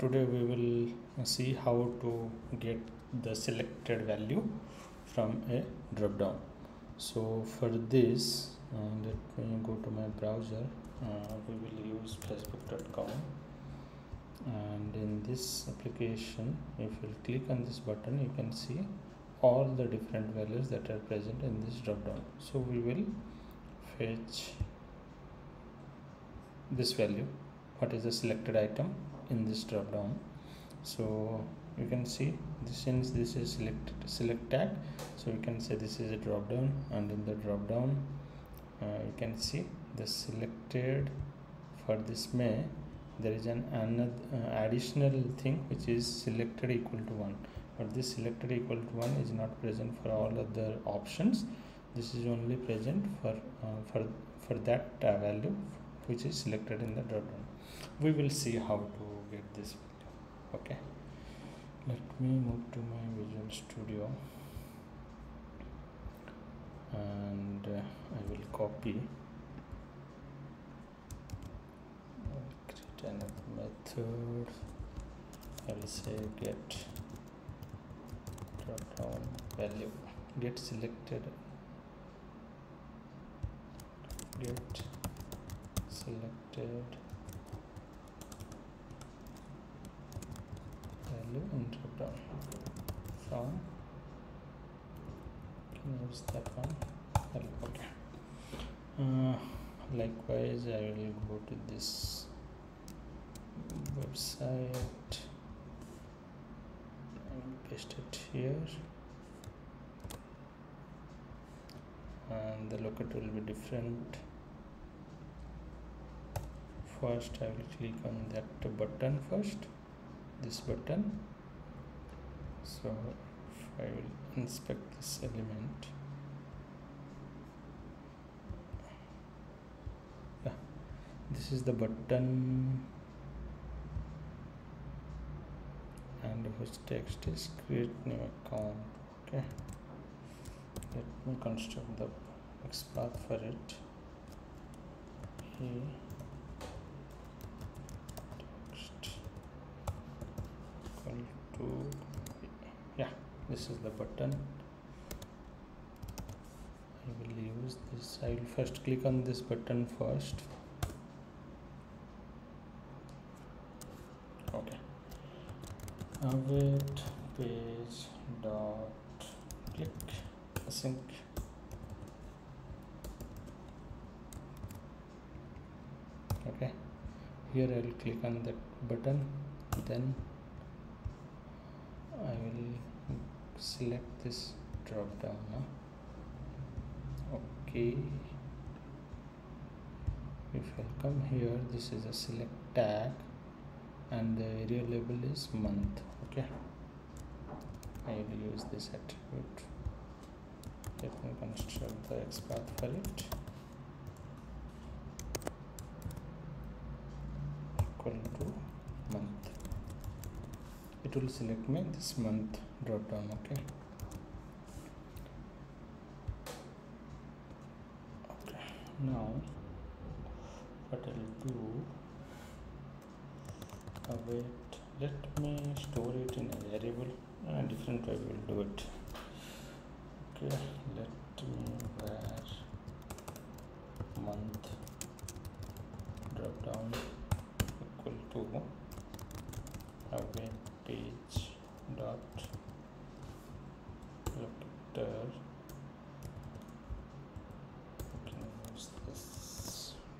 today we will see how to get the selected value from a drop down. So for this uh, let me go to my browser. Uh, we will use facebook.com and in this application if you click on this button you can see all the different values that are present in this drop down. So we will fetch this value what is the selected item in this drop down. So you can see this since this is selected select tag so you can say this is a drop down and in the drop down uh, you can see the selected for this may there is an another uh, additional thing which is selected equal to 1 but this selected equal to 1 is not present for all other options. This is only present for uh, for for that value which is selected in the drop down. We will see how to get this video. Okay. Let me move to my visual studio. And uh, I will copy. Create another method. I will say get drop down value. Get selected. Get selected value and drop down from that one. Okay uh, likewise I will go to this website and paste it here. And the locator will be different. First I will click on that button first this button. So I will inspect this element this is the button. And whose text is create new account? Okay. Let me construct the XPath for it. Here. To yeah this is the button. I will use this. I will first click on this button first okay await page dot click async okay. Here I will click on that button then I will select this drop down huh? okay. If I come here this is a select tag and the area label is month okay? I will use this attribute. Let me construct the XPath for it. Equal to month. It will select me this month drop down okay? Okay now what I'll do Uh, await let me store it in a variable a different way we'll do it. Okay let me var month drop down equal to await page dot locator we can use this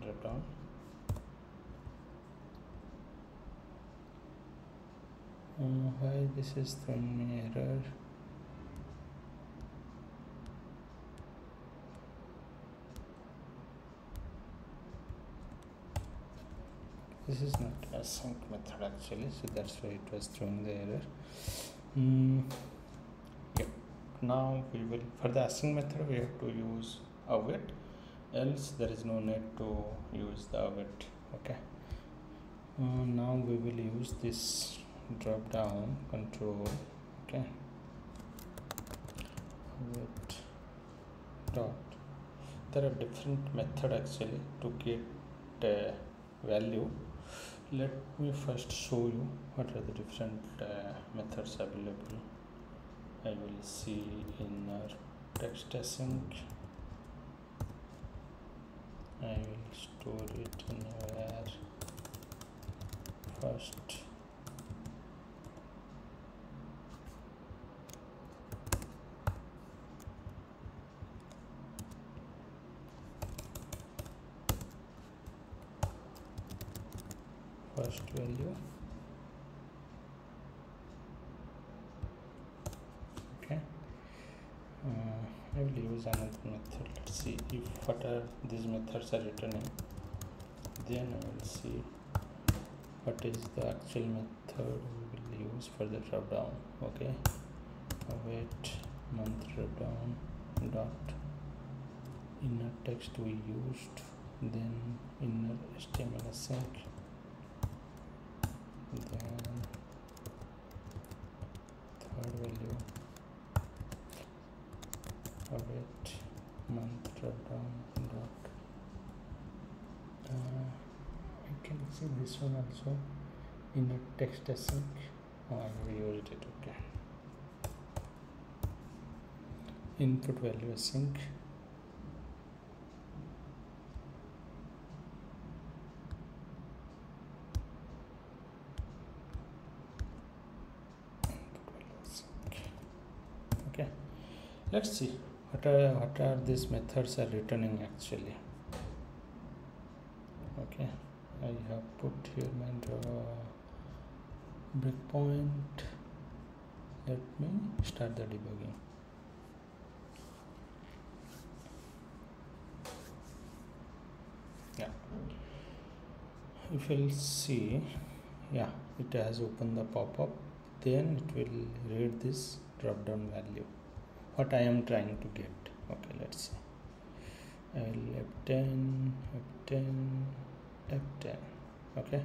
drop down uh, why this is the me error this is not async method actually so that's why it was throwing the error mm, now we will for the async method we have to use await else there is no need to use the await. Okay. Uh, now we will use this drop down control okay. Await dot. There are different method actually to get uh, value. Let me first show you what are the different uh, methods available. I will see inner text async. I will store it in where first first value okay. Uh, I will use another method. Let's see if what are these methods are returning then I will see what is the actual method we will use for the drop down okay. Await month drop down dot inner text we used then inner html async then third value await month drop down dot uh, you can see this one also inner text async oh, I used it okay. Input value async okay let's see. What are what are these methods are returning actually? Okay I have put here my breakpoint. Let me start the debugging. Yeah. If you'll see yeah it has opened the pop-up. Then it will read this drop down value what I am trying to get. Okay let's see. I'll F10 F10 F10 okay.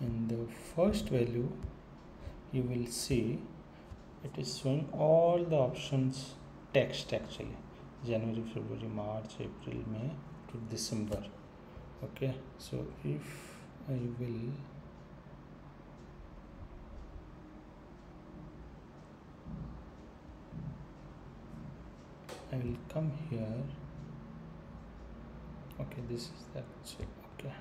In the first value you will see it is showing all the options text actually. January February March April May to December. Okay. So if I will I will come here. Okay this is that. Actual okay.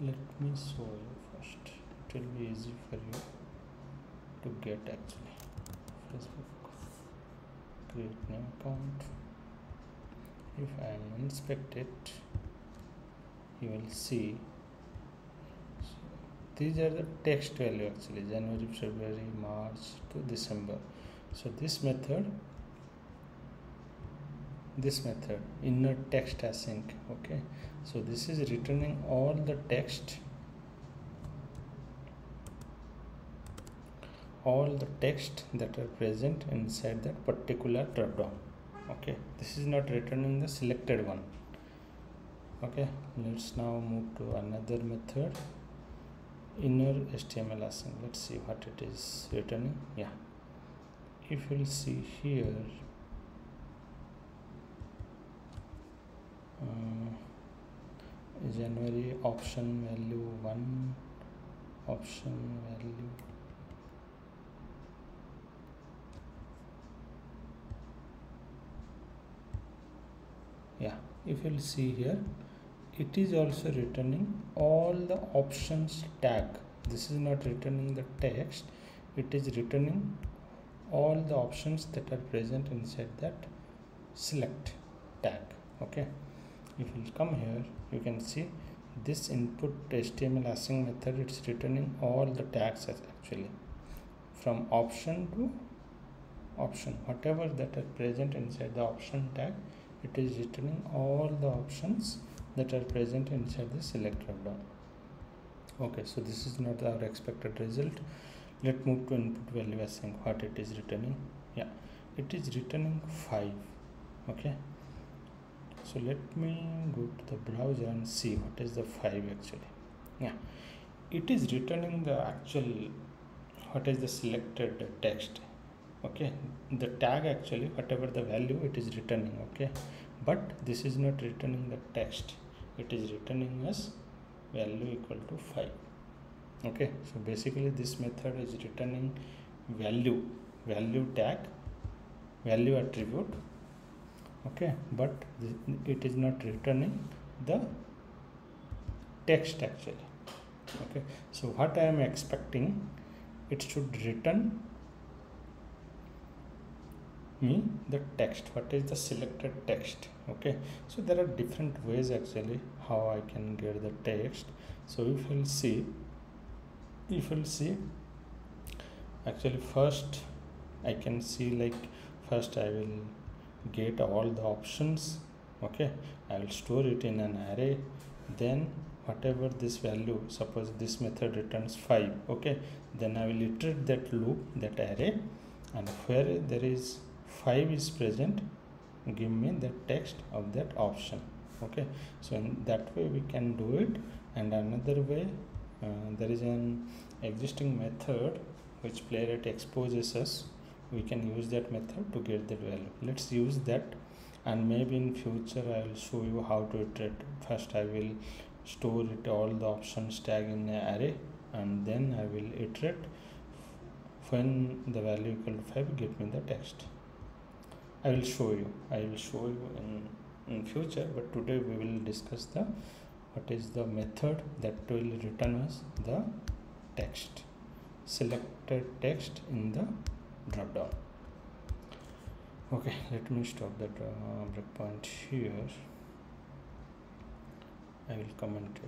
Let me show you first. It will be easy for you to get actually. Facebook create new account. If I inspect it you will see these are the text value actually January February March to December. So this method this method inner text async okay? So this is returning all the text all the text that are present inside that particular dropdown okay? This is not returning the selected one okay? Let's now move to another method inner html async let's see what it is returning yeah. If you'll see here uh, january option value 1 option value yeah. If you'll see here it is also returning all the options tag. This is not returning the text. It is returning all the options that are present inside that select tag. Okay? If you come here you can see this input html async method it's returning all the tags actually. From option to option whatever that are present inside the option tag it is returning all the options that are present inside the select dropdown okay so this is not our expected result. Let's move to input value async what it is returning. Yeah it is returning 5 okay? So let me go to the browser and see what is the 5 actually. Yeah it is returning the actual what is the selected text okay? The tag actually whatever the value it is returning okay? But this is not returning the text it is returning as value equal to 5 okay so basically this method is returning value value tag value attribute. Okay but it is not returning the text actually. Okay so what i am expecting it should return me the text what is the selected text okay? So there are different ways actually how i can get the text. So if you'll see if you'll see actually first i can see like first i will get all the options okay? I will store it in an array then whatever this value suppose this method returns 5 okay? Then i will iterate that loop that array and where there is 5 is present give me the text of that option okay? So in that way we can do it. And another way uh, there is an existing method which playwright exposes us. We can use that method to get the value. Let's use that. And maybe in future i will show you how to iterate first i will store it all the options tag in an array and then i will iterate. When the value equal to 5 get me the text I will show you. I will show you in, in future but today we will discuss the what is the method that will return us the text selected text in the drop down okay let me stop the uh, breakpoint here. I will comment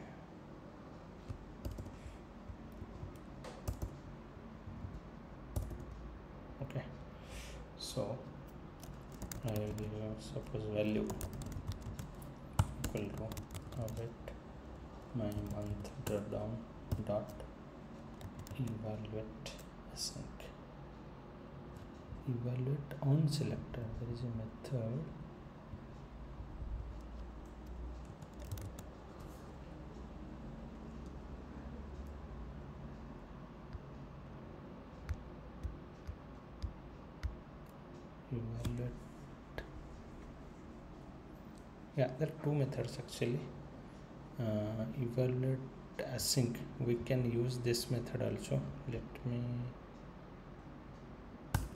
okay so I will suppose value equal to await my month drop down dot evaluate async. Evaluate on selector. There is a method evaluate yeah there are two methods actually. Uh, evaluate async. We can use this method also. Let me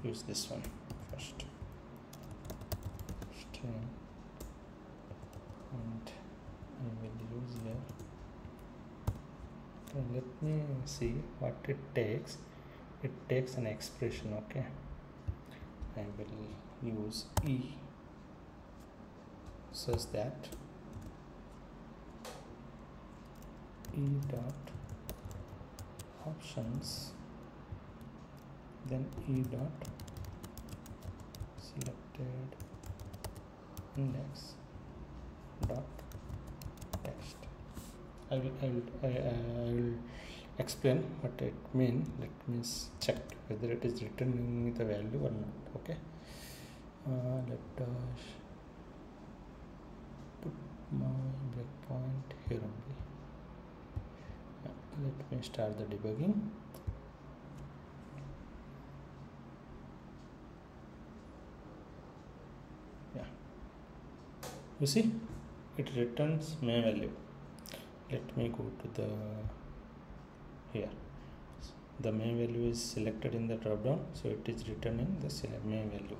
use this one first. String. And I will use here. Let me see what it takes. It takes an expression okay? I will use e such that e dot options then e dot selected index dot text. I will, I will, I, I will explain what it mean. Let me check whether it is returning the value or not okay? Uh, let us breakpoint here only. Let me start the debugging. Yeah. You see it returns main value. Let me go to the here. The main value is selected in the drop down so it is returning the same main value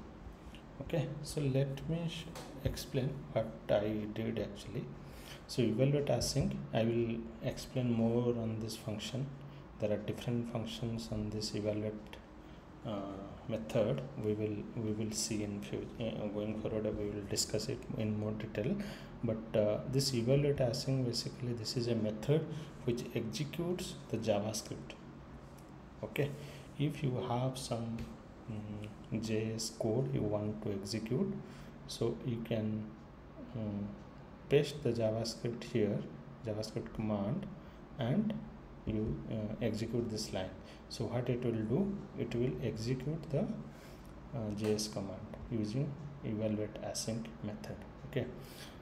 okay so let me explain what I did actually. So evaluate async I will explain more on this function. There are different functions on this evaluate uh, method. We will we will see in future uh, going forward we will discuss it in more detail. But uh, this evaluate async basically this is a method which executes the javascript. Okay if you have some um, JS code you want to execute. So you can um, paste the JavaScript here JavaScript command and you uh, execute this line. So what it will do it will execute the uh, JS command using evaluate async method. Okay.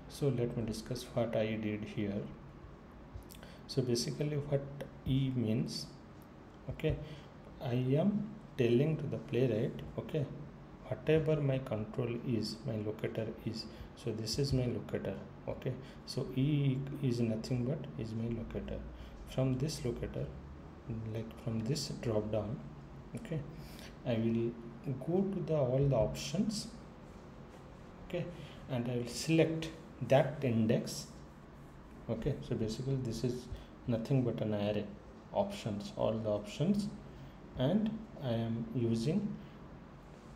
So let me discuss what I did here. So basically what E means okay I am telling to the playwright okay whatever my control is my locator is so this is my locator okay? So e is nothing but is my locator. From this locator like from this drop down okay i will go to the all the options okay? And i will select that index okay? So basically this is nothing but an array options all the options. And I am using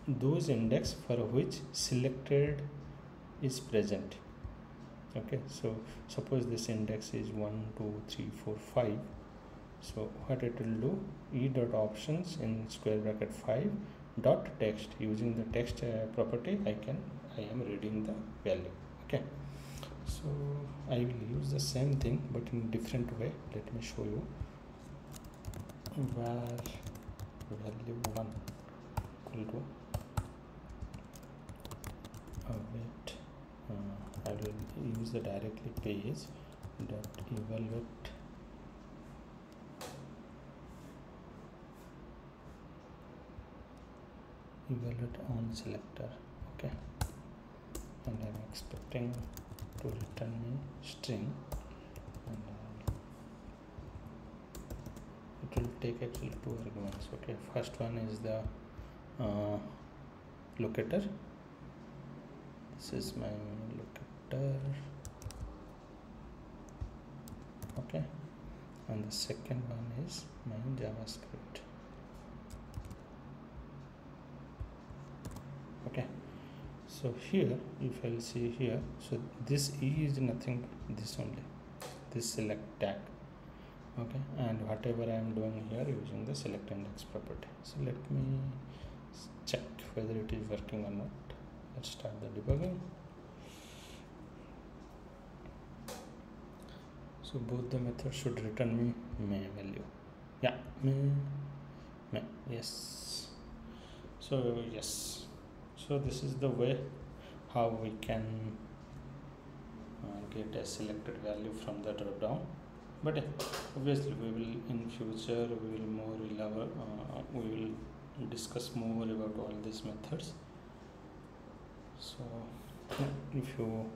those index for which selected is present. Okay so suppose this index is 1 2 3 4 5 so what it will do e dot options in square bracket 5 dot text. Using the text uh, property i can i am reading the value. Okay so i will use the same thing but in different way. Let me show you. Var value 1 equal to await uh, I will use the directly page dot evaluate. Evaluate on selector okay? And I'm expecting to return me string and it will take actually two arguments okay? First one is the uh, locator. This is my locator. Okay? And the second one is my javascript. Okay? So here if i'll see here so this e is nothing but this only. This select tag okay and whatever I am doing here using the select index property. So let me check whether it is working or not. Let's start the debugging. So both the methods should return me may value. Yeah may may yes. So yes. So this is the way how we can uh, get a selected value from the drop down but obviously we will in future we will more uh, we will discuss more about all these methods. So if you